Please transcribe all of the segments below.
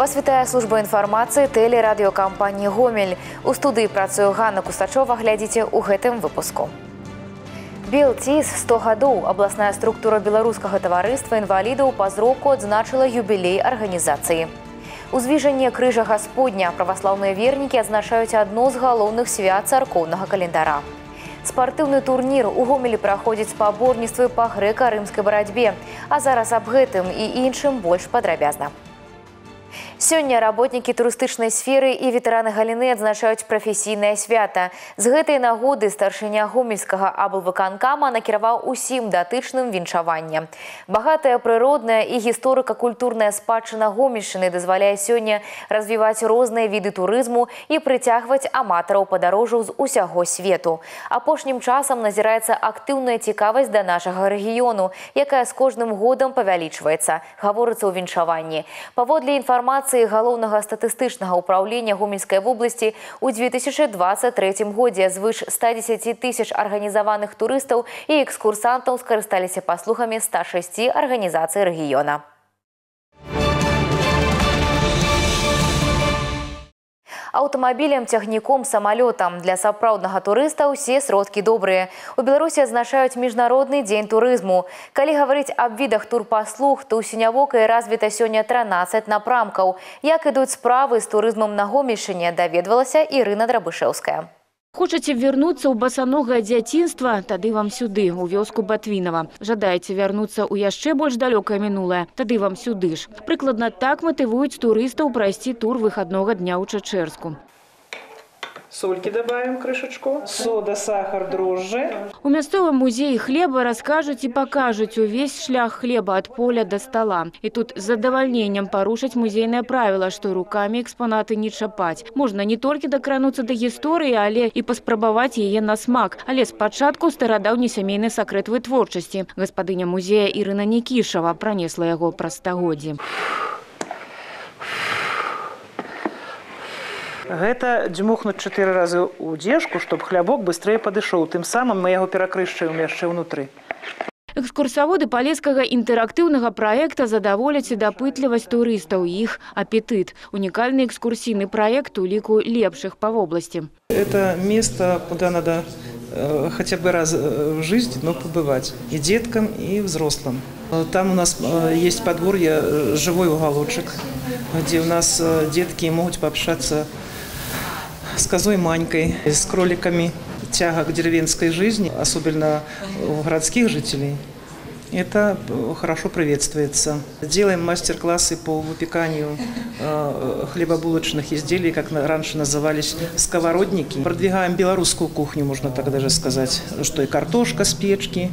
Вас вітае служба інфармацыі тэлерадыёкампаніі Гомель. У студыі працую Ганна Кустачова глядзіце ў гэтым выпуску. Белціс 100 гадоў абласная структура беларускага таварыства інвалідаў па зроку адзначыла юбілей арганізацыі. Узвіжанне крыжа гасподня праваслаўныя вернікі адзначаюць адно з галоўных свят царкоўнага календара. Спартыўны турнір у гомелі праходзіць спаборніцтвы па грэка-рымскай барацьбе, а зараз аб гэтым і іншым больш падрабязна. Сёння работнікі турыстычнай сферы і ветэраны галіны адзначаюць прафесійнае свята. З гэтай нагоды старшыня гомельскага аблвыканкама накіраваў усім датычным віншавання. Багатая прыродная і гісторыка-культурная спадчына гомельшчыны дазваляе сёння развіваць розныя віды турызму і прыцягваць аматараў падарожжаў з усяго свету. Апошнім часам назіраецца актыўная цікавасць да нашага рэгіёну, якая з кожным годам павялічваецца, гаворыцца ў віншаванні. Паводле інфармацыі інфармацыі галоўнага статыстычнага ўправлення гомельскай вобласці у 2023 годзе звыш 110 тысяч арганізаваных турыстаў і экскурсантаў скарысталіся паслугамі 106 арганізацый рэгіёна. Аўтамабілем цягніком самалётам для сапраўднага турыста ўсе сродкі добрыя. У беларусі адзначаюць міжнародны дзень турызму. Калі гаварыць аб відах турпаслуг то ў сінявокай развіта сёння 13 напрамкаў. Як ідуць справы з турызмам на гомельшыне даведвалася ірына драбышэўская Хочаце вернуцца ў басаногае дзяцінства, тады вам сюды, у вёску Батвінава. Жадаеце вярнуцца ў яшчэ больш далёкае мінулае, тады вам сюды ж. Прыкладна так матывуюць турыстаў прайсці тур выхаднога дня ў Чачэрску. Сольки добавим крышечку. Сода, сахар, дрожжи. У мясцовым музеі хлеба раскажуць і пакажуць увесь шлях хлеба ад поля да стала. І тут з задавальненнем парушаць музейнае правіла, што рукамі экспанаты не чапаць. Можна не толькі дакрануцца да гісторыі, але і паспрабаваць яе на смак. Але спачатку старадаўні сямейны сакрэт вытворчасці. Гаспадыня музея Ірына Нікішава пранесла яго праз стагоддзі. Гэта дзьмухнуць чатыры разы ў дзежку, чтобы хлябок быстрее падышоў. Тым самым мы яго перакрышчаем яшчэ ўнутры. Экскурсаводы палескага інтэрактыўнага праекта задаволяць і дапытлівасць турыстаў і іх апетыт. Унікальны экскурсійны праект у ліку лепшых па вобласці. Это место, куда надо э, хотя бы раз э, в жизни, но побывать. И деткам, и взрослым. Там у нас э, есть подворье, э, живой уголочек, где у нас э, детки могут пообщаться с козой Манькой, с кроликами. Тяга к деревенской жизни, особенно у городских жителей, это хорошо приветствуется. Делаем мастер-классы по выпеканию э, хлебобулочных изделий, как раньше назывались сковородники. Продвигаем белорусскую кухню, можно так даже сказать, что и картошка с печки,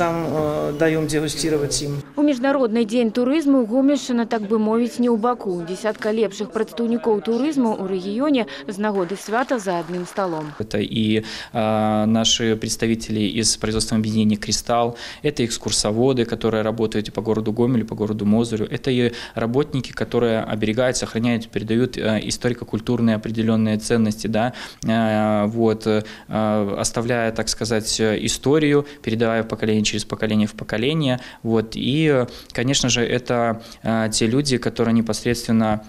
там э, даем дегустировать им. У міжнародны дзень турызму гомельшчына так бы мовіць не ў баку. Десятка лепшых прадстаўнікоў турызму ў рэгіёне з нагоды свята за одним столом. Это и э, наши представители из производственного объединения «Кристалл», это экскурсоводы, которые работают по городу Гомелю, по городу Мозырю, это и работники, которые оберегают, сохраняют, передают э, историко-культурные определенные ценности, да, э, вот, э, оставляя, так сказать, историю, передавая в поколение поколение через поколение в поколение. Вот. И, конечно же, это э, те люди, которые непосредственно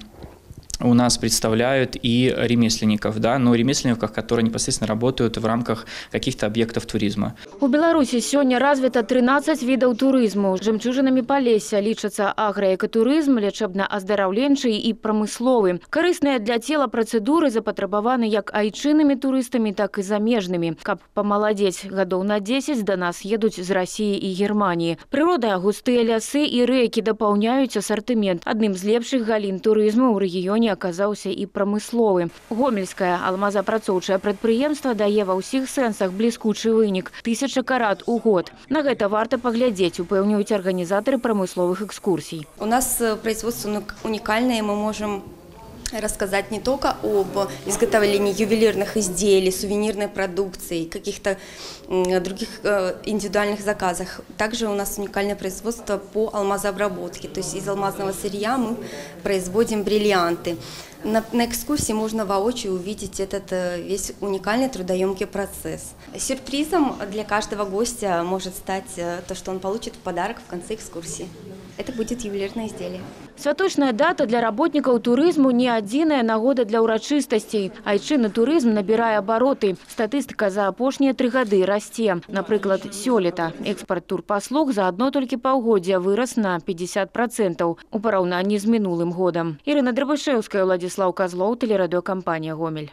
у нас представляют и ремесленников, да, но ремесленников, которые непосредственно работают в рамках каких-то объектов туризма. У Беларуси сегодня развито 13 видов туризму. Жемчужинами Полесья лічацца агроэкотурызм, лечебно-оздоровленчы и промысловый. Корыстные для тела процедуры запатрабаваны як айчынными туристами, так и замежными. Каб помолодеть годов на 10 до нас едут из России и Германии. Природа, густые лясы и реки дополняют ассортимент. Одним из лепших галин туризма у регионе аказаўся і прамысловы. Гомельскае алмазапрацоўчае прадпрыемства дае ва ўсіх сэнсах бліскучы вынік тысяча карат у год. На гэта варта паглядзець, упэўнююць арганізатары прамысловых экскурсій. У нас э, производство уникальное, мы можем рассказать не только об изготовлении ювелирных изделий, сувенирной продукции, каких-то других э, индивидуальных заказах. Также у нас уникальное производство по алмазообработке. То есть из алмазного сырья мы производим бриллианты. На, на экскурсии можно воочию увидеть этот э, весь уникальный трудоемкий процесс. Сюрпризом для каждого гостя может стать э, то, что он получит в подарок в конце экскурсии. Это будет ювелирное изделие. Святочная дата для работникаў турызму не адзіная нагода для ўрачыстасцей. Айчынны турызм набірае абароты. Статыстыка за апошнія тры гады расце. Напрыклад, сёлета экспарт турпаслуг за адно толькі паўгоддзя вырас на 50% у параўнанні з мінулым годам. Ірына Драбашэўская, Владзіслаў Казлоў, тэлерадыёкампанія «Гомель».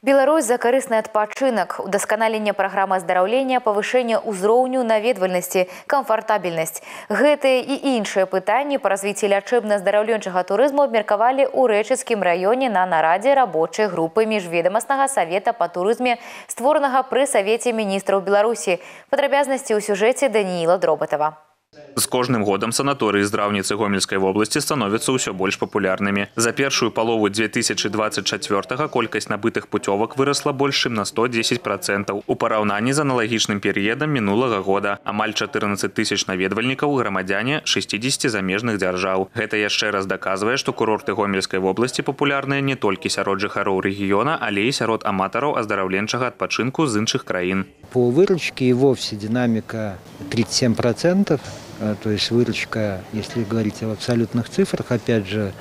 Беларусь за карысны адпачынак, удасканалення праграмы аздараўлення, павышэння ўзроўню наведвальнасці, камфартабельнасць. Гэтыя і іншыя пытанні па развіцці лячэбна-аздараўленчага турызму абмеркавалі ў рэчыцкім раёне на нарадзе рабочай групы міжведамаснага савета па турызме, створанага пры савеце міністраў Беларусі. Падрабязнасці ў сюжэце Данііла Дробатава. З кожным годам санаторыі здраўніцы гомельскай вобласці становяцца ўсё больш папулярнымі. За першую палову 2024 колькасць набытых путёвак вырасла больш чым на 110 процентаў. У параўнанні з аналагічным перыядам мінулага года амаль 14 тысяч наведвальнікаў грамадзяне 60 замежных дзяржаў. Гэта яшчэ раз даказвае, што курорты гомельскай вобласці папулярныя не толькі сярод жыхароў рэгіёна, але і сярод аматараў аздараўленчага адпачынку з іншых краін. По выручке и вовсе динамика 37%. А, то есть выручка, если говорить об абсолютных цифрах, опять же,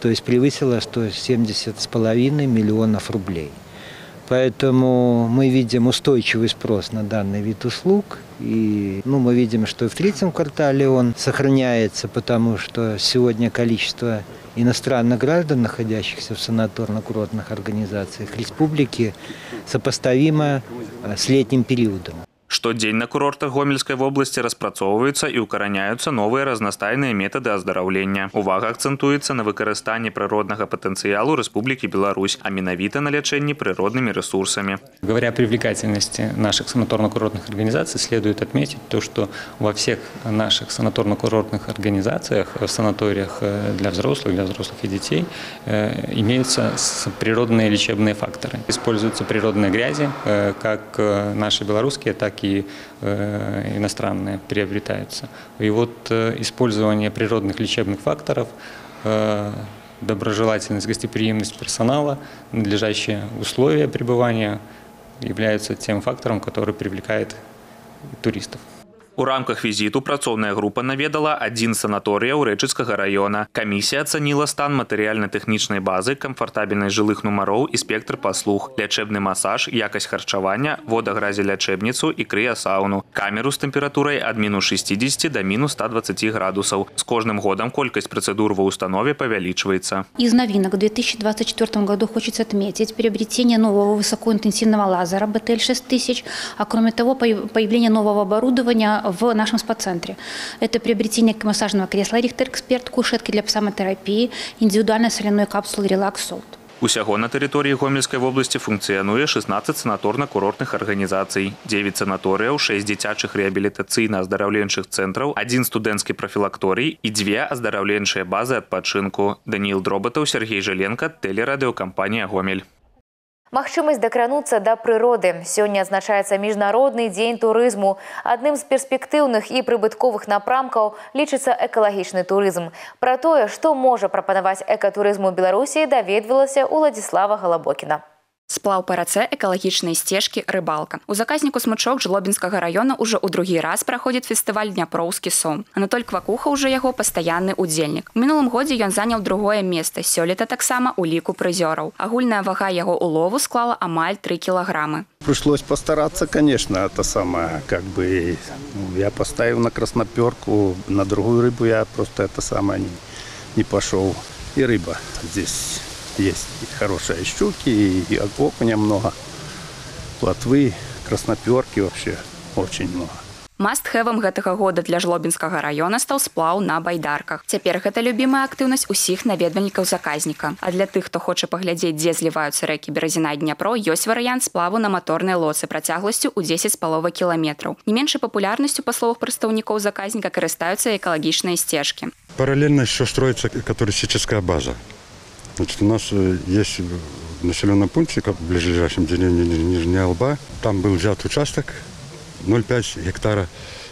то есть превысила 170,5 миллионов рублей. Поэтому мы видим устойчивый спрос на данный вид услуг. И ну, мы видим, что и в третьем квартале он сохраняется, потому что сегодня количество иностранных граждан, находящихся в санаторно-курортных организациях республики, сопоставимо а, с летним периодом. Штодзень на курортах гомельскай вобласці распрацоўваюцца і ўкараняюцца новыя разнастайныя метады аздараўлення. Увага акцэнтуецца на выкарыстанні прыроднага патэнцыялу Рэспублікі Беларусь, а менавіта на лячэнні природными ресурсами. Говоря о привлекательности наших санаторно-курортных организаций, следует отметить то, что во всех наших санаторно-курортных организациях, в санаториях э, для взрослых, для взрослых и детей, э, имеются природные лечебные факторы. Используются природные грязи, э, как наши белорусские, так и э, иностранные приобретаются. И вот э, использование природных лечебных факторов, э, доброжелательность, гостеприимность персонала, надлежащие условия пребывания являются тем фактором, который привлекает туристов. У рамках візіту працоўная група наведала адзін санаторыяў рэчыцкага раёна. Камісія ацаніла стан матэрыяльна-тэхнічнай базы, камфартабельнасць жылых нумароў і спектр паслуг, лячэбны масаж, якасць харчавання, водагразелячэбніцу і крыясауну, камеру з тэмпературай ад мінус 60 до мінус 120 градусаў. З кожным годам колькасць працэдур ва установе павялічваецца. Из новинок в 2024 году хочется отметить приобретение нового высокоинтенсивного лазера БТЛ-6000, а кроме того появление нового оборудования в нашем спа-центре. Это приобретение массажного кресла «Рихтер Эксперт», кушетки для псамотерапии, индивидуальной соляной капсулы «Релакс Солт». Усяго на тэрыторыі гомельскай вобласці функцыянуе 16 санаторна-курортных арганізацый, 9 санаторыяў, 6 дзіцячых рэабілітацыйна-аздараўленчых цэнтраў, адзін студэнцкі прафілакторый і дзве аздараўленчыя базы адпачынку. Даніил Дробатаў, Сергей Жаленко, тэлерадыёкампанія Гомель. Магчымасць дакрануцца да прыроды. Сёння адзначаецца міжнародны дзень турызму. Адным з перспектыўных і прыбытковых напрамкаў лічыцца экалагічны турызм. Пра тое, што можа прапанаваць экатурызму Беларусі, даведвалася Уладзіслава Галабокіна. Сплаў па рацэ экалагічнай сцежкі рыбалка. У заказніку смычок жлобінскага района ўжо ў другі раз праходзіць фестываль дняпроўскі сом. Анатоль Квакуха ўжо яго пастаянны ўдзельнік. У мінулым годзе ён заняў другое месца сёлета таксама у ліку прызёраў. Агульная вага яго улову склала амаль 3 кілаграмы. Пришлось постараться, конечно, это самое, как бы я поставил на красноперку, на другую рыбу я просто это самое не, не пошел. И рыба здесь есть хорошие щуки, и окуня много, плотвы, красноперки вообще очень много. Маст-хэвам гэтага года для жлобінскага раёна стаў сплаў на байдарках. Цяпер гэта любімая актыўнасць усіх наведвальнікаў заказніка. А для тых, хто хоча паглядзець, дзе зліваюцца рэкі беразіна Дняпро, ёсць варыянт сплаву на маторнай лоцы працягласцю ў 10 з палова кіламетраў. Не меншай папулярнасцю па словах прадстаўнікоў заказніка карыстаюцца экалагічныя сцежкі. Параллельно еще строится катуристическая база. Значит, у нас э, есть в населенном пункте, в ближайшем деревне Нижняя Алба, там был взят участок 0,5 гектара.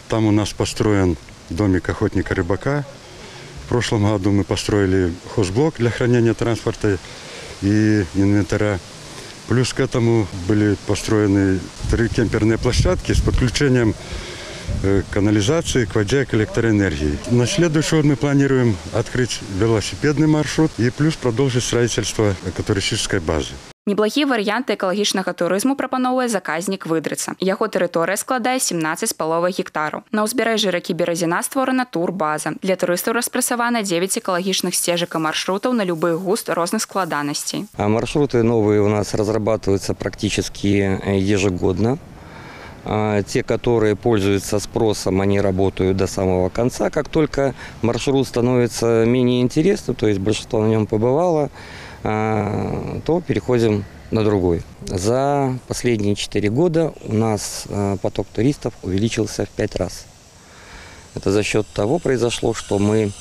Там у нас построен домик охотника-рыбака. В прошлом году мы построили хозблок для хранения транспорта и инвентаря. Плюс к этому были построены три кемперные площадки с подключением э, канализации, к воде, к электроэнергии. На следующий год мы планируем открыть велосипедный маршрут и плюс продолжить строительство туристической базы. Неблагі варыянты экалагічнага турызму прапановвае заказнік выдрыцца. Яго тэрыторыя складае 17 з паловай гектараў. На ўзбярэжжы ракі беразіна створана турбаза. Для турыстаў распрацавана 9 экалагічных сцежак і маршрутаў на любы густ розных складанасцей. А маршруты новые у нас разрабатываются практически э, ежегодно. А Те, которые пользуются спросом, они работают до самого конца. Как только маршрут становится менее интересным, то есть большинство на нем побывало, а, то переходим на другой. За последние 4 года у нас а, поток туристов увеличился в 5 раз. Это за счет того произошло, что мы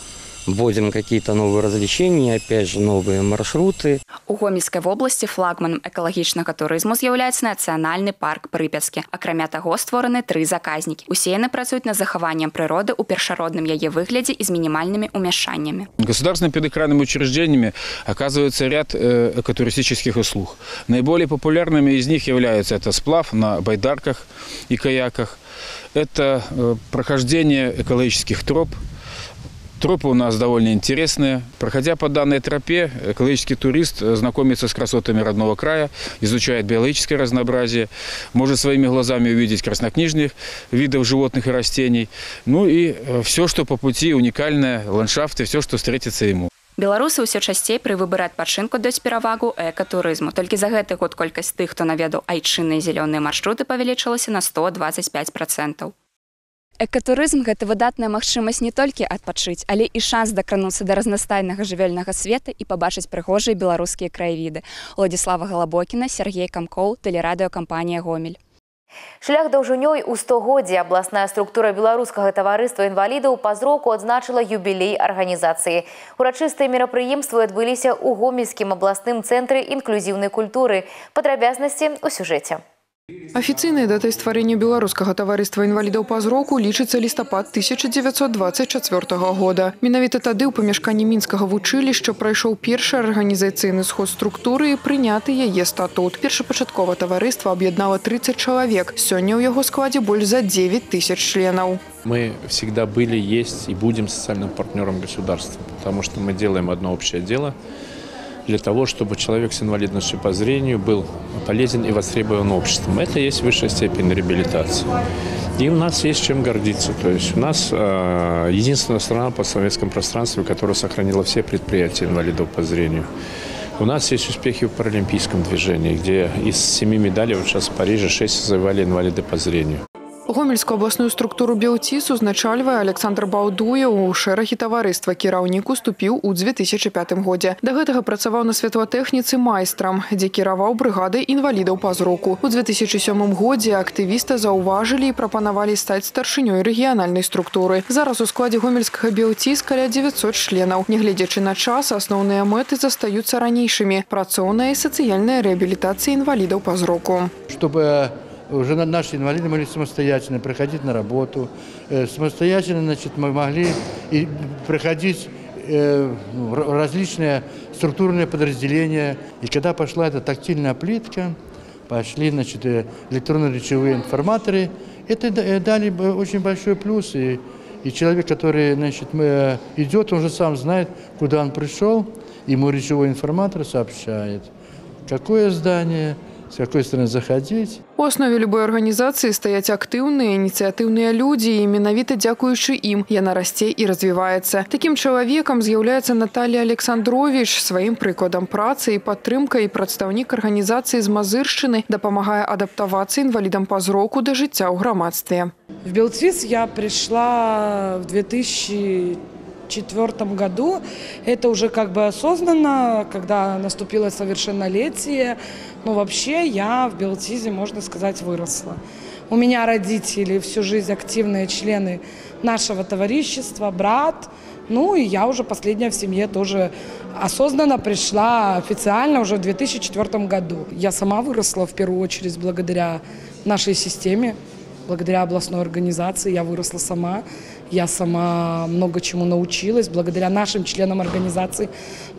вводим какие-то новые развлечения, опять же новые маршруты У гомельскай вобласці флагманам экалагічнага турызму з'яўляецца нацыянальны парк прыпяскі. Акрамя таго створаны тры заказнікі. Усе яны працуюць над захаваннем прыроды ў першародным яе выглядзе і з мінімальнымі умяшаннями. Государственными педагогическими учреждениями оказывается ряд э, экотуристических услуг. Наиболее популярными из них являются это сплав на байдарках и каяках, это э, прохождение экологических троп, Тропы у нас довольно интересные. Проходя по данной тропе, экологический турист знакомится с красотами родного края, изучает биологическое разнообразие, может своими глазами увидеть краснокнижных видов животных и растений. Ну и все, что по пути, уникальное, ландшафты, все, что встретится ему. Беларусы ўсё часцей пры выбары адпачынку даюць перавагу экатурызму. Толькі за гэты год колькасць тых, хто наведаў айчынныя зялёныя маршруты павялічылася на 125 процентаў. Экатурызм гэта выдатная магчымасць не толькі адпачыць, але і шанс дакрануцца да разнастайнага жывёльнага света і пабачыць прыгожыя беларускія краявіды. Владзіслава Галабокіна, Сергей Камкоў, тэлерадыёкампанія Гомель. Шлях даўжынёй у стогоддзі абласная структура беларускага таварыства інвалідаў па зроку адзначыла юбілей арганізацыі. Урачыстыя мерапрыемствы адбыліся ў гомельскім абласным цэнтры інклюзіўнай культуры. Падрабязнасці ў сюжэце. Афіцыйнай датай стварэння беларускага таварыства інвалідаў па зроку лічыцца лістапад 1924 года. Менавіта тады ў памяшканні мінскага вучылішча прайшоў першы арганізацыйны сход структуры і прыняты яе статут. Першапачаткова таварыства аб'яднала 30 чалавек. Сёння ў яго складзе больш за 9 тысяч членаў. Мы всегда были, есть и будем социальным партнером государства, потому что мы делаем одно общее дело – для того, чтобы человек с инвалидностью по зрению был полезен и востребован обществом. Это есть высшая степень реабилитации. И у нас есть чем гордиться. То есть у нас э, единственная страна по советском пространстве, которая сохранила все предприятия инвалидов по зрению. У нас есть успехи в паралимпийском движении, где из семи медалей, вот сейчас в Париже, шесть завоевали инвалиды по зрению. Гомельскую областную структуру Белціс узначальвае Александр Баўдуе у шэрагі таварыства кіраўнік уступіў у 2005 годзе. Да гэтага працаваў на светлатэхніцы майстрам, дзе кіраваў брыгадай інвалідаў па зроку. У 2007 годзе актывіста заўважылі і прапанавалі стаць старшынёй рэгіянальнай структуры. Зараз у складзе гомельскага Белціс каля 900 членаў. Нягледзячы на час, асноўныя мэты застаюцца ранейшымі. Працоўная сацыяльная рэабілітацыя інвалідаў па зроку. Чтобы уже наши инвалиды могли самостоятельно приходить на работу, э, самостоятельно значит, мы могли и приходить э, ну, различные структурные подразделения. И когда пошла эта тактильная плитка, пошли значит, э, электронно-речевые информаторы, это дали очень большой плюс. И, и человек, который значит, идет, он же сам знает, куда он пришел, ему речевой информатор сообщает, какое здание, с какой стороны заходить. У основе любой организации стаяць актыўныя ініцыятыўныя людзі і менавіта дзякуючы ім яна расце і развіваецца. Такім чалавекам з'яўляецца Наталья Александрович сваім прыкладам працы і падтрымкай прадстаўнік арганізацыі з мазыршчыны дапамагае адаптавацца інвалідам па зроку да жыцця ў грамадстве. В Белцвиц я пришла в 2000 2004 году. Это уже как бы осознанно, когда наступило совершеннолетие. Но вообще я в Белтизе, можно сказать, выросла. У меня родители всю жизнь активные члены нашего товарищества, брат. Ну и я уже последняя в семье тоже осознанно пришла официально уже в 2004 году. Я сама выросла в первую очередь благодаря нашей системе, благодаря областной организации. Я выросла сама. Я сама много чему научилась. Благодаря нашим членам организации,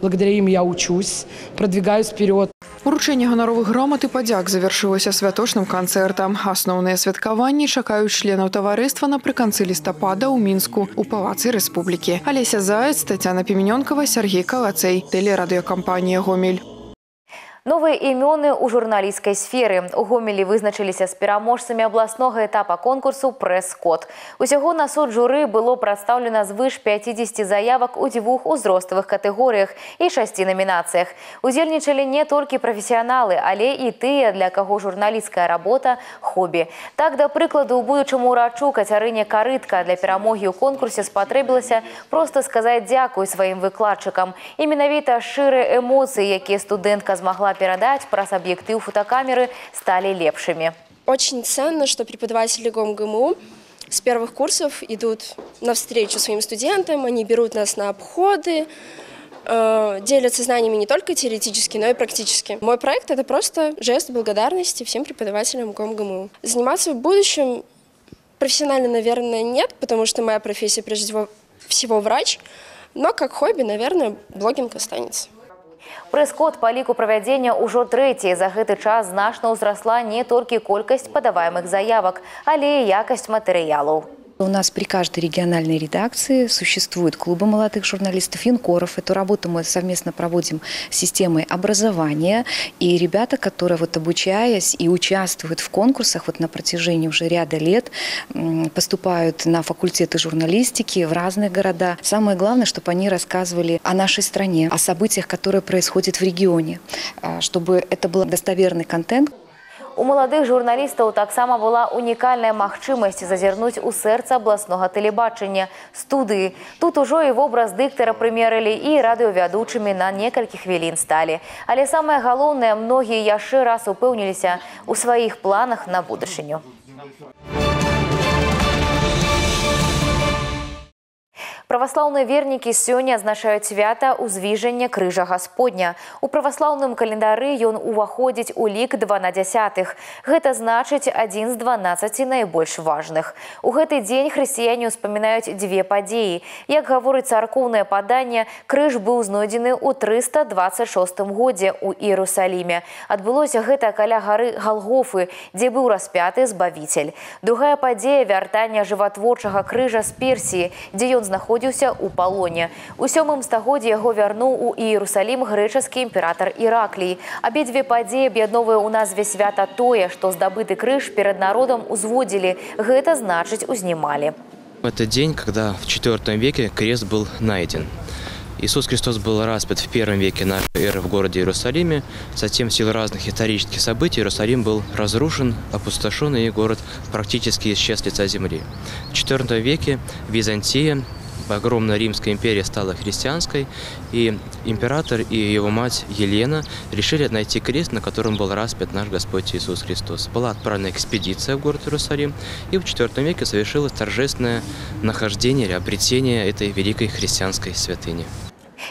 благодаря им я учусь, продвигаюсь вперед. Уручэнне ганаровых грамат і падзяк завяршылася святочным канцэртам. Асноўныя святкаванні чакаюць членаў таварыства напрыканцы лістапада ў мінску у палацы рэспублікі. Алеся Заяц, Тацяна Пеменёнкава, Сергей Калацэй, тэлерадыёкампанія Гомель. Новыя імёны ў журналісцкай сферы. У Гомелі вызначыліся з пераможцамі абласнога этапа конкурсу «Прэс-код». Усяго на суд журы было прадстаўлена звыш 50 заявак у дзвюх узроставых катэгорыях і шасці намінацыях. Удзельнічалі не толькі прафесіяналы, але і тыя, для каго журналісцкая работа – хобі. Так, да прыкладу, у будучаму ўрачу Кацярыне Карытка для перамогі ў конкурсе спатрэбілася проста сказаць дзякуй сваім выкладчыкам. І менавіта шчырыя эмоцыі, якія студэнтка змагла передать, праз объектив фотокамеры стали лепшими. Очень ценно, что преподаватели ГОМГМУ с первых курсов идут навстречу своим студентам, они берут нас на обходы, э, делятся знаниями не только теоретически, но и практически. Мой проект – это просто жест благодарности всем преподавателям ГОМГМУ. Заниматься в будущем профессионально, наверное, нет, потому что моя профессия прежде всего врач, но как хобби, наверное, блогинг останется. Прэс-код па ліку правядзення ўжо трэці. За гэты час значна ўзрасла не толькі колькасць падаваемых заявак, але і якасць матэрыялаў. У нас при каждой региональной редакции существуют клубы молодых журналистов, юнкоров. Эту работу мы совместно проводим с системой образования. И ребята, которые вот обучаясь и участвуют в конкурсах вот на протяжении уже ряда лет, поступают на факультеты журналистики в разные города. Самое главное, чтобы они рассказывали о нашей стране, о событиях, которые происходят в регионе, чтобы это был достоверный контент. У маладых журналістаў таксама была унікальная магчымасць зазірнуць у сэрца абласнога тэлебачання студыі. Тут ужо і вобраз дыктара прымерылі і радыёвядучымі на некалькі хвілін сталі. Але самае галоўнае, многія яшчэ раз упэўніліся ў сваіх планах на будучыню. Праваслаўныя вернікі сёння адзначаюць свята ўзвіжання крыжа Гасподня. У праваслаўным календары ён уваходзіць у лік 2 на дзясятых. Гэта значыць адзін з 12 найбольш важных. У гэты дзень хрысціяне ўспамінаюць дзве падзеі. Як гаворыць царкоўнае паданне, крыж быў знойдзены ў 326 годзе ў Іерусаліме. Адбылося гэта каля гары Галгофы, дзе быў распяты збавіцель. Другая падзея вяртання жыватворчага крыжа з Персіі, дзе ён знаходзіцца знаходзіўся ў палоне. У сёмым стагоддзе яго вярнуў у Іерусалім грэчаскі імператор Іраклій. Абедзве падзеі аб'ядновыя ў назве свята тое, што здабыты крыж перад народам узводзілі. Гэта значыць узнімалі. Это день, когда в IV веке крест был найден. Иисус Христос был распят в первом веке нашей эры в городе Иерусалиме. Затем в силу разных исторических событий Иерусалим был разрушен, опустошен, и город практически исчез с лица земли. В IV веке Византия огромная Римская империя стала христианской, и император и его мать Елена решили найти крест, на котором был распят наш Господь Иисус Христос. Была отправлена экспедиция в город Иерусалим, и в IV веке совершилось торжественное нахождение или обретение этой великой христианской святыни.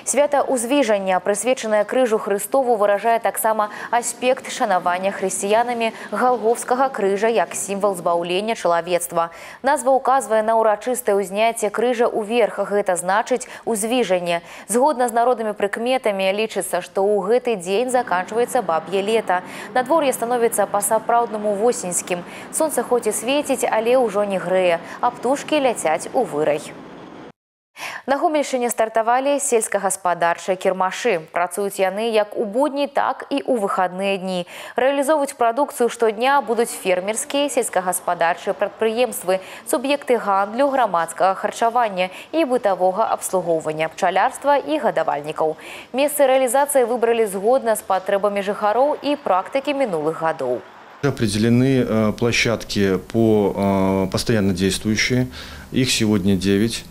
Свята ўзвіжання, прысвечанае крыжу Христову, выражае таксама аспект шанавання хрысціянамі галговскага крыжа як сімвал збаўлення чалавецтва. Назва указвае на ўрачыстае ўзняцце крыжа ўверх. Гэта значыць узвіжанне. Згодна з народнымі прыкметамі лічыцца, што ў гэты дзень заканчваецца баб'е лета. Надвор'е становіцца па-сапраўднаму восеньскім. Сонца хоць і свеціць, але ўжо не грэе, а птушкі ляцяць у вырай. На Гомельшыне стартавалі сельскагаспадарчыя кірмашы. Працуюць яны як у будні, так і ў выхадныя дні. Рэалізоўваць прадукцыю штодня будуць фермерскія сельскагаспадарчыя прадпрыемствы, суб'екты гандлю, грамадскага харчавання і бытавога абслугоўвання, пчалярства і гадавальнікаў. Месцы рэалізацыі выбралі згодна з патрэбамі жыхароў і практыкі мінулых гадоў. Определены э, площадки по э, постоянно действующие. Их сегодня 9.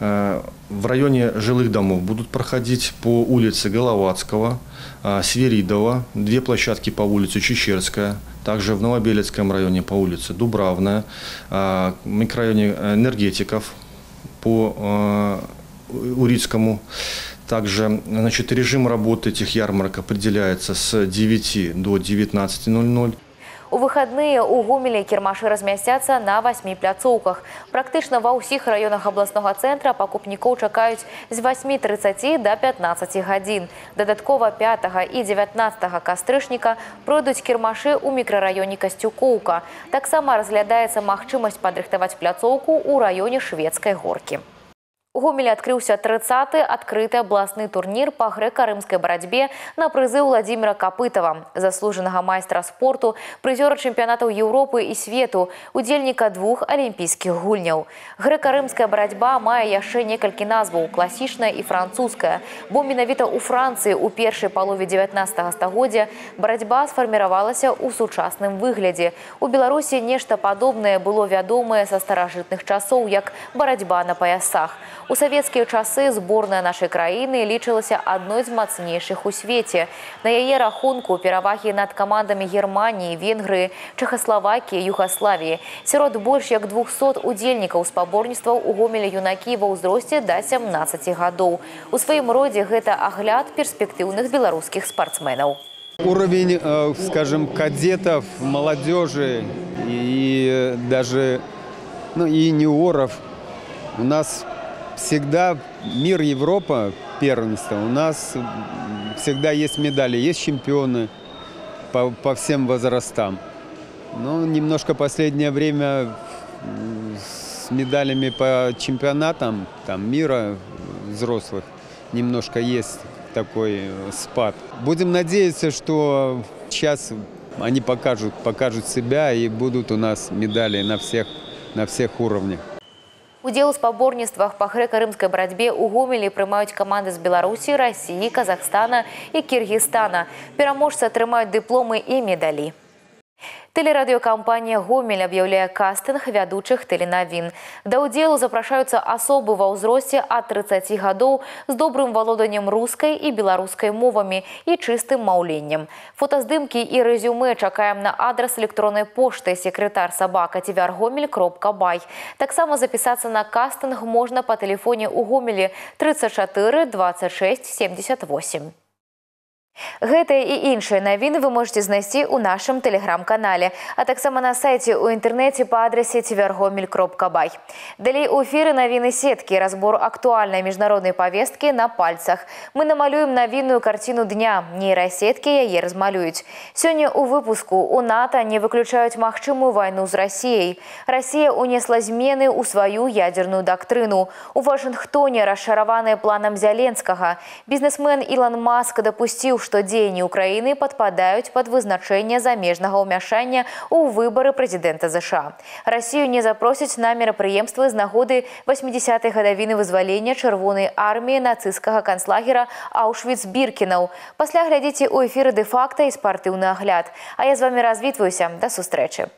Э, в районе жилых домов будут проходить по улице Головацкого, э, Сверидова, две площадки по улице Чечерская, также в Новобелецком районе по улице Дубравная, э, в микрорайоне Энергетиков по Урицкому. Также значит, режим работы этих ярмарок определяется с 9 до 19.00. У выходные у Гомелі кірмашы размясцяцца на васьмі пляцоўках. Практычна ва ўсіх раёнах абласнога цэнтра пакупнікоў чакаюць з 8.30 до 15 гадзін. Дадаткова 5 і 19 кастрычніка пройдуць кірмашы ў мікрараёне Касцюкоўка. Таксама разглядаецца магчымасць падрыхтаваць пляцоўку ў раёне шведскай горкі. У Гомелі адкрыўся 30 адкрыты абласны турнір па грэка-рымскай барацьбе на прызы Владзіміра Капытава, заслужанага майстра спорту, прызёра чэмпіянатаў Еўропы і свету, удзельніка двух алімпійскіх гульняў. Грэка-рымская барацьба мае яшчэ некалькі назваў класічная і французская, бо менавіта ў Францыі ў першай палове 19 стагоддзя барацьба сфарміравалася ў сучасным выглядзе. У Беларусі нешта падобнае было вядомае са старажытных часоў, як барацьба на паясах. У савецкія часы зборная нашай краіны лічылася адной з мацнейшых у свеце. На яе рахунку перавагі над камандамі Германіі, Венгрыі, Чэхаславакіі, Югаславіі. Сярод больш як 200 удзельнікаў спаборніцтваў у гомелі юнакі ва ўзросце да 17 гадоў. У сваім родзе гэта агляд перспектыўных беларускіх спартсменаў. Уровень, э, скажем, кадетов, молодежи и даже ну, и юниоров у нас всегда мир Европа первенство. У нас всегда есть медали, есть чемпионы по, по всем возрастам. Но немножко последнее время с медалями по чемпионатам там, мира взрослых немножко есть такой спад. Будем надеяться, что сейчас они покажут, покажут себя и будут у нас медали на всех, на всех уровнях. Удзел у спаборніцтвах па грэка-рымскай барацьбе ў гомелі прымаюць каманды з Беларусі, Расіі, Казахстана і Кіргізстана. Пераможцы атрымаюць дыпломы і медалі. Телерадиокомпания «Гомель» объявляет кастинг ведущих теленовин. Да удзелу запрашаюцца асобы ва ўзросце ад 30 гадоў з добрым валоданнем рускай і беларускай мовамі і чыстым маўленнем. Фотаздымкі і рэзюме чакаем на адрес электроннай пошты секретар сабака цівяргомель кропка бай. Таксама запісацца на кастинг можна па тэлефоне ў Гомелі 34 26 78. Гэтыя і іншыя навіны вы можете знайсці ў нашым тэлеграм-канале, а таксама на сайце ў інтэрнэце па адрасе цівяргомель кропка бай. Далей у эфіры навіны сеткі, разбор актуальнай міжнароднай павесткі на пальцах. Мы намалюем навінную карціну дня, нейрасеткі яе размалююць. Сёння ў выпуску у НАТО не выключаюць магчымую вайну з Расіяй. Расія унесла змены ў сваю ядерную дактрыну. У Вашынгтоне расшараваныя планам Зяленскага. Бізнесмен Ілан Маск дапусціў, што дзеянні Украіны падпадаюць пад вызначэнне замежнага ўмяшання ў выбары прэзідэнта ЗША. Расію не запросяць на мерапрыемствы з нагоды 80-й гадавіны вызвалення чырвонай арміі нацысцкага канцлагера Аушвіц-Біркінаў. Пасля глядзіце ў эфіры дэ-факта і спартыўны агляд. А я з вами развітваюся да сустрэчы.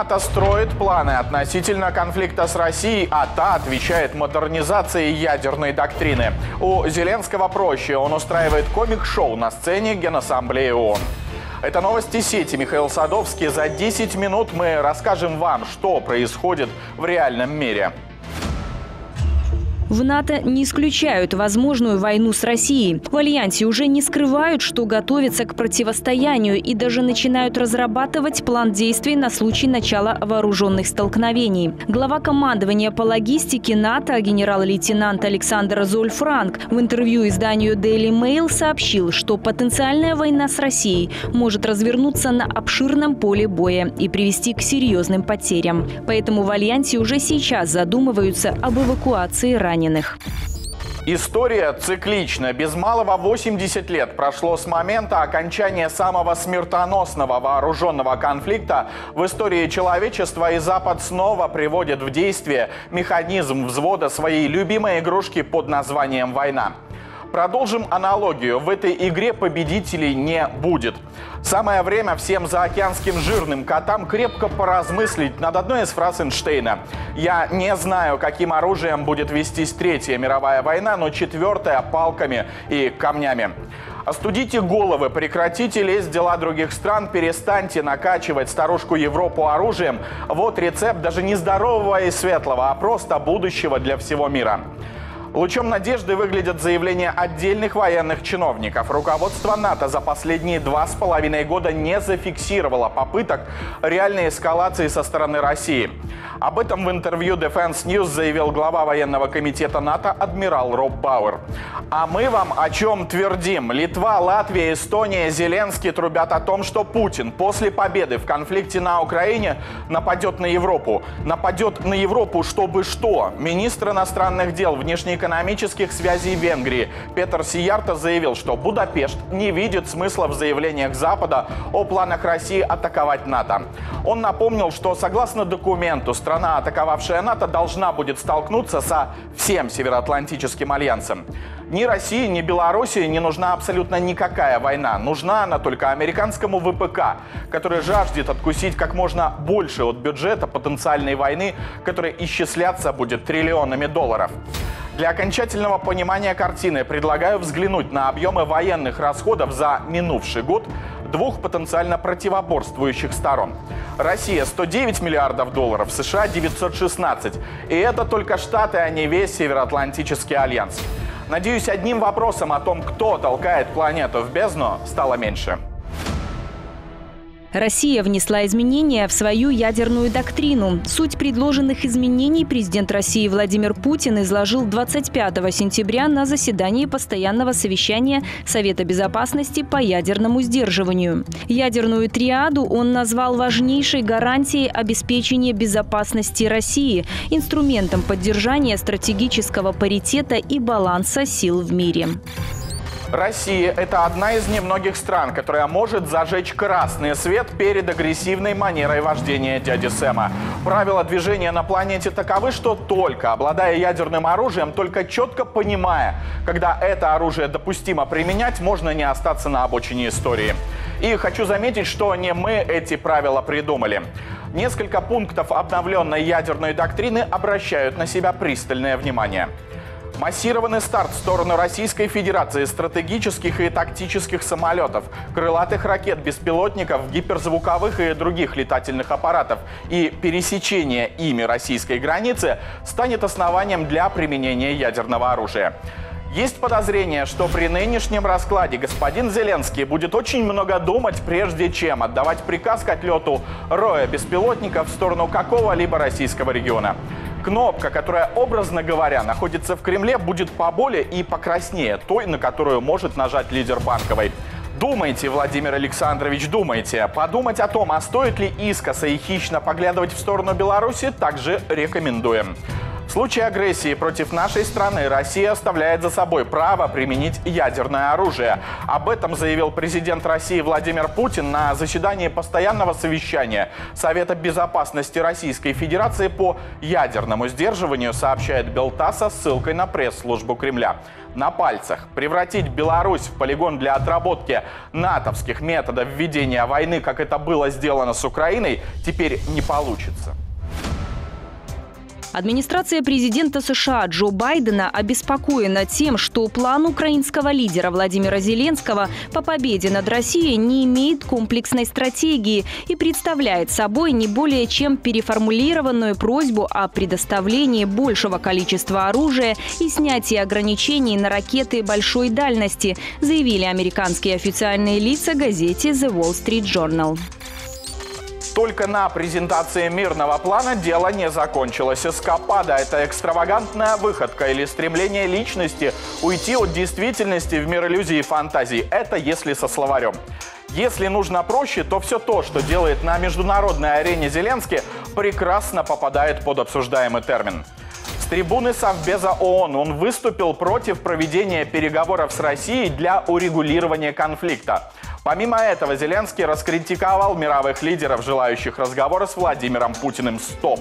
НАТО строит планы относительно конфликта с Россией, а та отвечает модернизацией ядерной доктрины. У Зеленского проще. Он устраивает комик-шоу на сцене Генассамблеи ООН. Это новости сети Михаил Садовский. За 10 минут мы расскажем вам, что происходит в реальном мире. В НАТО не исключают возможную войну с Россией. В Альянсе уже не скрывают, что готовятся к противостоянию и даже начинают разрабатывать план действий на случай начала вооруженных столкновений. Глава командования по логистике НАТО генерал-лейтенант Александр Зольфранк в интервью изданию Daily Mail сообщил, что потенциальная война с Россией может развернуться на обширном поле боя и привести к серьезным потерям. Поэтому в Альянсе уже сейчас задумываются об эвакуации раненых раненых. История циклична. Без малого 80 лет прошло с момента окончания самого смертоносного вооруженного конфликта в истории человечества, и Запад снова приводит в действие механизм взвода своей любимой игрушки под названием «война». Продолжим аналогию. В этой игре победителей не будет. Самое время всем заокеанским жирным котам крепко поразмыслить над одной из фраз Эйнштейна. «Я не знаю, каким оружием будет вестись Третья мировая война, но четвертая – палками и камнями». Остудите головы, прекратите лезть в дела других стран, перестаньте накачивать старушку Европу оружием. Вот рецепт даже не здорового и светлого, а просто будущего для всего мира. Лучом надежды выглядят заявления отдельных военных чиновников. Руководство НАТО за последние два с половиной года не зафиксировало попыток реальной эскалации со стороны России. Об этом в интервью Defense News заявил глава военного комитета НАТО адмирал Роб Бауэр. А мы вам о чем твердим? Литва, Латвия, Эстония, Зеленский трубят о том, что Путин после победы в конфликте на Украине нападет на Европу. Нападет на Европу, чтобы что? Министр иностранных дел, внешнеэкономических связей Венгрии Петр Сиярта заявил, что Будапешт не видит смысла в заявлениях Запада о планах России атаковать НАТО. Он напомнил, что согласно документу страна, атаковавшая НАТО, должна будет столкнуться со всем Североатлантическим альянсом. Ни России, ни Белоруссии не нужна абсолютно никакая война. Нужна она только американскому ВПК, который жаждет откусить как можно больше от бюджета потенциальной войны, которая исчисляться будет триллионами долларов. Для окончательного понимания картины предлагаю взглянуть на объемы военных расходов за минувший год двух потенциально противоборствующих сторон. Россия 109 миллиардов долларов, США 916. И это только Штаты, а не весь Североатлантический альянс. Надеюсь, одним вопросом о том, кто толкает планету в бездну, стало меньше. Россия внесла изменения в свою ядерную доктрину. Суть предложенных изменений президент России Владимир Путин изложил 25 сентября на заседании постоянного совещания Совета безопасности по ядерному сдерживанию. Ядерную триаду он назвал важнейшей гарантией обеспечения безопасности России, инструментом поддержания стратегического паритета и баланса сил в мире. Россия – это одна из немногих стран, которая может зажечь красный свет перед агрессивной манерой вождения дяди Сэма. Правила движения на планете таковы, что только обладая ядерным оружием, только четко понимая, когда это оружие допустимо применять, можно не остаться на обочине истории. И хочу заметить, что не мы эти правила придумали. Несколько пунктов обновленной ядерной доктрины обращают на себя пристальное внимание – Массированный старт в сторону Российской Федерации стратегических и тактических самолетов, крылатых ракет, беспилотников, гиперзвуковых и других летательных аппаратов и пересечение ими российской границы станет основанием для применения ядерного оружия. Есть подозрение, что при нынешнем раскладе господин Зеленский будет очень много думать, прежде чем отдавать приказ к отлету роя беспилотников в сторону какого-либо российского региона. Кнопка, которая, образно говоря, находится в Кремле, будет поболее и покраснее той, на которую может нажать лидер Банковой. Думайте, Владимир Александрович, думайте. Подумать о том, а стоит ли искоса и хищно поглядывать в сторону Беларуси, также рекомендуем. В случае агрессии против нашей страны Россия оставляет за собой право применить ядерное оружие. Об этом заявил президент России Владимир Путин на заседании постоянного совещания Совета безопасности Российской Федерации по ядерному сдерживанию, сообщает Белта со ссылкой на пресс-службу Кремля на пальцах. Превратить Беларусь в полигон для отработки натовских методов ведения войны, как это было сделано с Украиной, теперь не получится. Администрация президента США Джо Байдена обеспокоена тем, что план украинского лидера Владимира Зеленского по победе над Россией не имеет комплексной стратегии и представляет собой не более чем переформулированную просьбу о предоставлении большего количества оружия и снятии ограничений на ракеты большой дальности, заявили американские официальные лица газете The Wall Street Journal. Только на презентации мирного плана дело не закончилось. Эскапада – это экстравагантная выходка или стремление личности уйти от действительности в мир иллюзий и фантазий. Это если со словарем. Если нужно проще, то все то, что делает на международной арене Зеленский, прекрасно попадает под обсуждаемый термин. С трибуны Совбеза ООН он выступил против проведения переговоров с Россией для урегулирования конфликта. Помимо этого, Зеленский раскритиковал мировых лидеров, желающих разговора с Владимиром Путиным «Стоп».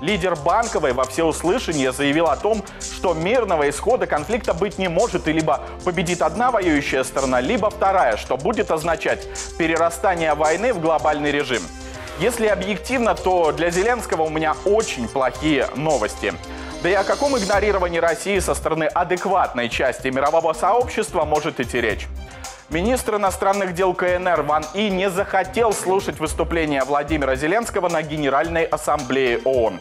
Лидер Банковой во всеуслышание заявил о том, что мирного исхода конфликта быть не может, и либо победит одна воюющая сторона, либо вторая, что будет означать перерастание войны в глобальный режим. Если объективно, то для Зеленского у меня очень плохие новости. Да и о каком игнорировании России со стороны адекватной части мирового сообщества может идти речь? Министр иностранных дел КНР Ван И не захотел слушать выступление Владимира Зеленского на Генеральной Ассамблее ООН.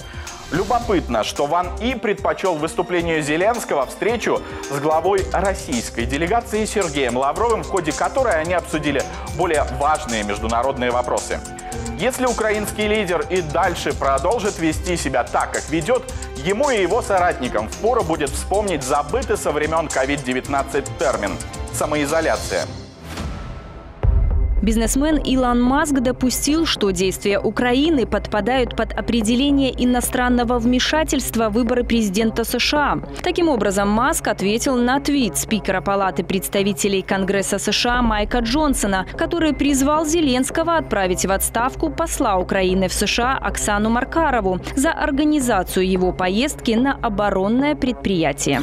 Любопытно, что Ван И предпочел выступлению Зеленского встречу с главой российской делегации Сергеем Лавровым, в ходе которой они обсудили более важные международные вопросы. Если украинский лидер и дальше продолжит вести себя так, как ведет, ему и его соратникам впору будет вспомнить забытый со времен COVID-19 термин – самоизоляция. Бизнесмен Илон Маск допустил, что действия Украины подпадают под определение иностранного вмешательства в выборы президента США. Таким образом, Маск ответил на твит спикера Палаты представителей Конгресса США Майка Джонсона, который призвал Зеленского отправить в отставку посла Украины в США Оксану Маркарову за организацию его поездки на оборонное предприятие.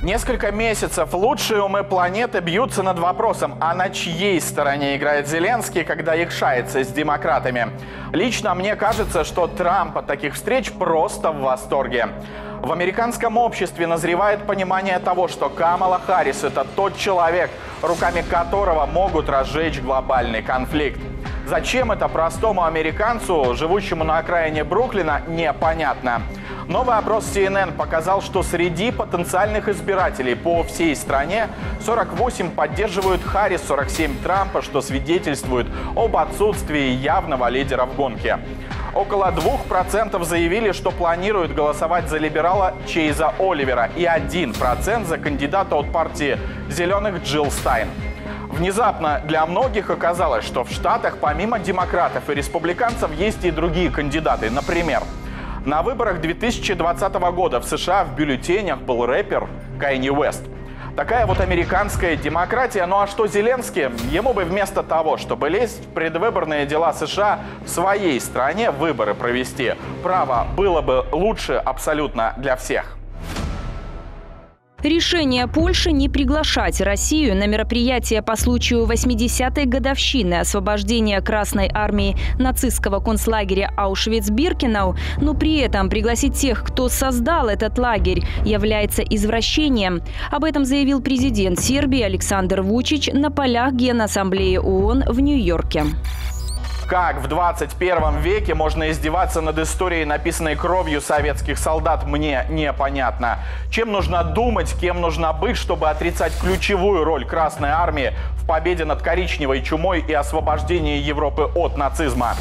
Несколько месяцев лучшие умы планеты бьются над вопросом, а на чьей стороне играет Зеленский, когда якшается с демократами. Лично мне кажется, что Трамп от таких встреч просто в восторге. В американском обществе назревает понимание того, что Камала Харрис – это тот человек, руками которого могут разжечь глобальный конфликт. Зачем это простому американцу, живущему на окраине Бруклина, непонятно. Новый опрос CNN показал, что среди потенциальных избирателей по всей стране 48 поддерживают Харрис, 47 Трампа, что свидетельствует об отсутствии явного лидера в гонке. Около 2% заявили, что планируют голосовать за либерала Чейза Оливера и 1% за кандидата от партии «Зеленых» Джилл Стайн. Внезапно для многих оказалось, что в Штатах помимо демократов и республиканцев есть и другие кандидаты. Например, на выборах 2020 года в США в бюллетенях был рэпер Кайни Уэст. Такая вот американская демократия. Ну а что Зеленский? Ему бы вместо того, чтобы лезть в предвыборные дела США, в своей стране выборы провести. Право было бы лучше абсолютно для всех. Решение Польши не приглашать Россию на мероприятие по случаю 80-й годовщины освобождения Красной армии нацистского концлагеря Аушвиц-Биркенау, но при этом пригласить тех, кто создал этот лагерь, является извращением. Об этом заявил президент Сербии Александр Вучич на полях Генассамблеи ООН в Нью-Йорке. Как в 21 веке можно издеваться над историей, написанной кровью советских солдат, мне непонятно. Чем нужно думать, кем нужно быть, чтобы отрицать ключевую роль Красной Армии в победе над коричневой чумой и освобождении Европы от нацизма?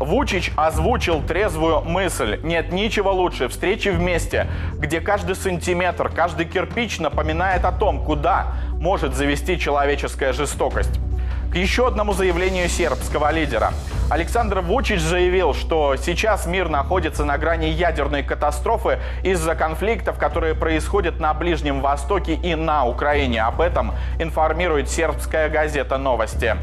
Вучич озвучил трезвую мысль. Нет ничего лучше встречи вместе, где каждый сантиметр, каждый кирпич напоминает о том, куда может завести человеческая жестокость. К еще одному заявлению сербского лидера. Александр Вучич заявил, что сейчас мир находится на грани ядерной катастрофы из-за конфликтов, которые происходят на Ближнем Востоке и на Украине. Об этом информирует сербская газета «Новости».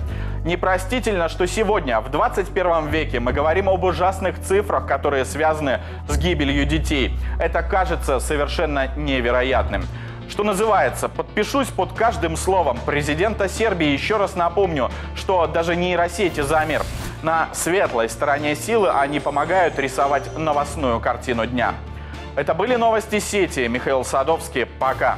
Непростительно, что сегодня, в 21 веке, мы говорим об ужасных цифрах, которые связаны с гибелью детей. Это кажется совершенно невероятным. Что называется, подпишусь под каждым словом президента Сербии. Еще раз напомню, что даже нейросети замер. На светлой стороне силы они помогают рисовать новостную картину дня. Это были новости сети. Михаил Садовский. Пока.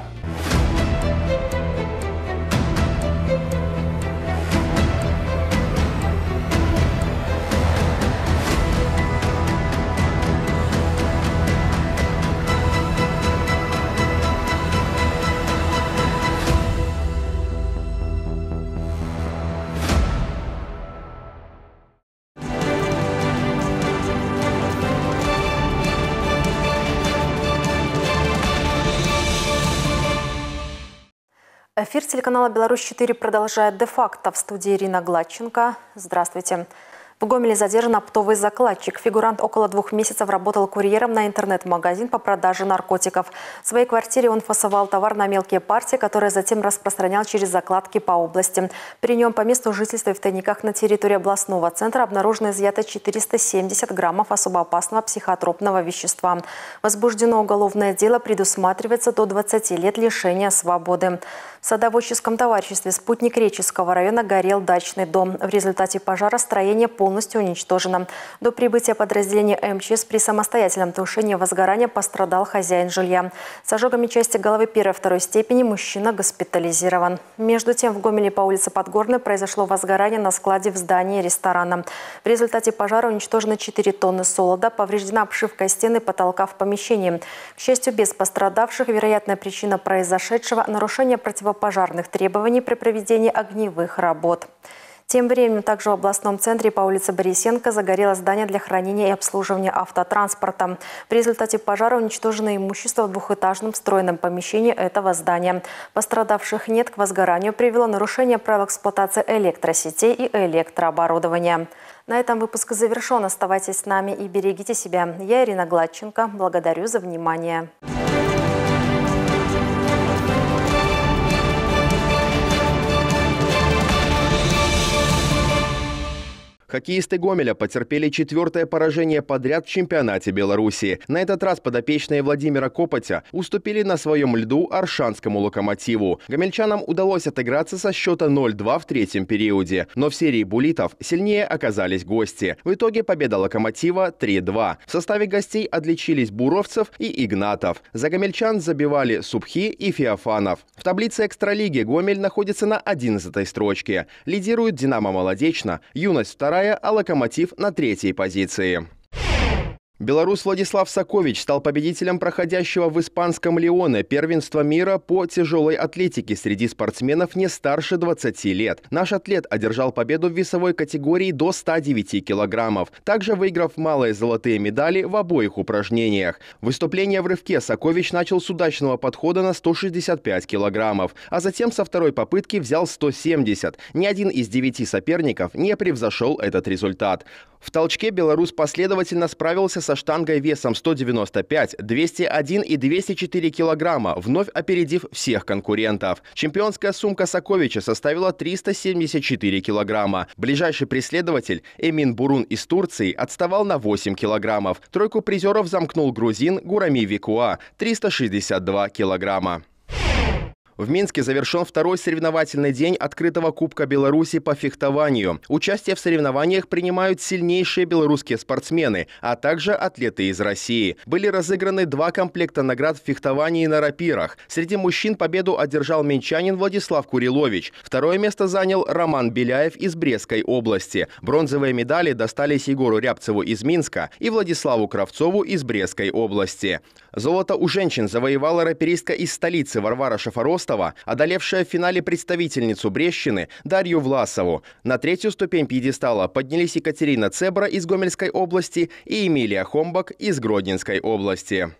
Эфир телеканала «Беларусь-4» продолжает де-факто в студии Ирина Гладченко. Здравствуйте. В Гомеле задержан оптовый закладчик. Фигурант около двух месяцев работал курьером на интернет-магазин по продаже наркотиков. В своей квартире он фасовал товар на мелкие партии, которые затем распространял через закладки по области. При нем по месту жительства и в тайниках на территории областного центра обнаружено изъято 470 граммов особо опасного психотропного вещества. Возбуждено уголовное дело предусматривается до 20 лет лишения свободы. В садоводческом товариществе «Спутник Реческого района» горел дачный дом. В результате пожара строение полностью уничтожено. До прибытия подразделения МЧС при самостоятельном тушении возгорания пострадал хозяин жилья. С ожогами части головы первой-второй степени мужчина госпитализирован. Между тем, в Гомеле по улице Подгорной произошло возгорание на складе в здании ресторана. В результате пожара уничтожены 4 тонны солода, повреждена обшивка стены потолка в помещении. К счастью, без пострадавших, вероятная причина произошедшего – нарушение противопожарных противопожарных требований при проведении огневых работ. Тем временем также в областном центре по улице Борисенко загорелось здание для хранения и обслуживания автотранспорта. В результате пожара уничтожено имущество в двухэтажном встроенном помещении этого здания. Пострадавших нет, к возгоранию привело нарушение правил эксплуатации электросетей и электрооборудования. На этом выпуск завершен. Оставайтесь с нами и берегите себя. Я Ирина Гладченко. Благодарю за внимание. Хоккеисты Гомеля потерпели четвертое поражение подряд в чемпионате Беларуси. На этот раз подопечные Владимира Копотя уступили на своем льду Аршанскому локомотиву. Гомельчанам удалось отыграться со счета 0-2 в третьем периоде. Но в серии булитов сильнее оказались гости. В итоге победа локомотива 3-2. В составе гостей отличились Буровцев и Игнатов. За гомельчан забивали Субхи и Феофанов. В таблице экстралиги Гомель находится на 11 строчке. Лидирует Динамо Молодечно, Юность вторая вторая, а «Локомотив» на третьей позиции. Белорус Владислав Сакович стал победителем проходящего в испанском Лионе первенства мира по тяжелой атлетике среди спортсменов не старше 20 лет. Наш атлет одержал победу в весовой категории до 109 килограммов, также выиграв малые золотые медали в обоих упражнениях. Выступление в рывке Сакович начал с удачного подхода на 165 килограммов, а затем со второй попытки взял 170. Ни один из девяти соперников не превзошел этот результат. В толчке белорус последовательно справился со штангой весом 195, 201 и 204 килограмма, вновь опередив всех конкурентов. Чемпионская сумка Саковича составила 374 килограмма. Ближайший преследователь Эмин Бурун из Турции отставал на 8 килограммов. Тройку призеров замкнул грузин Гурами Викуа – 362 килограмма. В Минске завершен второй соревновательный день открытого Кубка Беларуси по фехтованию. Участие в соревнованиях принимают сильнейшие белорусские спортсмены, а также атлеты из России. Были разыграны два комплекта наград в фехтовании на рапирах. Среди мужчин победу одержал минчанин Владислав Курилович. Второе место занял Роман Беляев из Брестской области. Бронзовые медали достались Егору Рябцеву из Минска и Владиславу Кравцову из Брестской области. Золото у женщин завоевала раперистка из столицы Варвара Шафароста Ростова, одолевшая в финале представительницу Брещины Дарью Власову. На третью ступень пьедестала поднялись Екатерина Цебра из Гомельской области и Эмилия Хомбак из Гродненской области.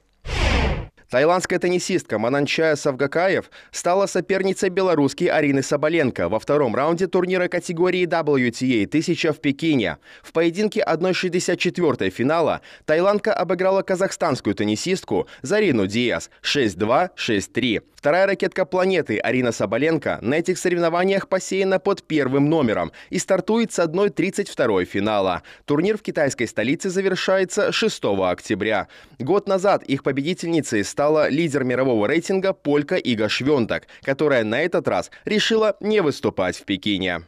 Таиландская теннисистка Мананчая Савгакаев стала соперницей белорусской Арины Соболенко во втором раунде турнира категории WTA 1000 в Пекине. В поединке 1.64 финала таиландка обыграла казахстанскую теннисистку Зарину Диас 6-2, 6-3. Вторая ракетка планеты Арина Соболенко на этих соревнованиях посеяна под первым номером и стартует с 1.32 финала. Турнир в китайской столице завершается 6 октября. Год назад их победительницей стала лидер мирового рейтинга полька Ига Швентак, которая на этот раз решила не выступать в Пекине.